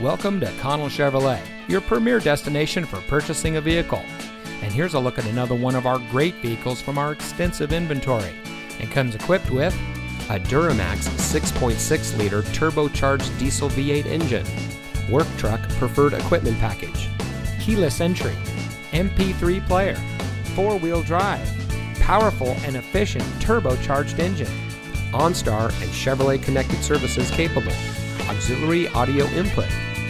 Welcome to Connell Chevrolet, your premier destination for purchasing a vehicle. And here's a look at another one of our great vehicles from our extensive inventory. It comes equipped with a Duramax 6.6 liter turbocharged diesel V8 engine, work truck preferred equipment package, keyless entry, MP3 player, four wheel drive, powerful and efficient turbocharged engine, OnStar and Chevrolet connected services capable, auxiliary audio input,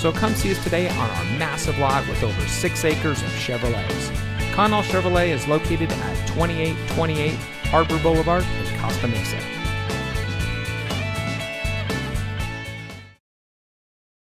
So come see us today on our massive lot with over 6 acres of Chevrolets. Connell Chevrolet is located at 2828 Harbor Boulevard in Costa Mesa.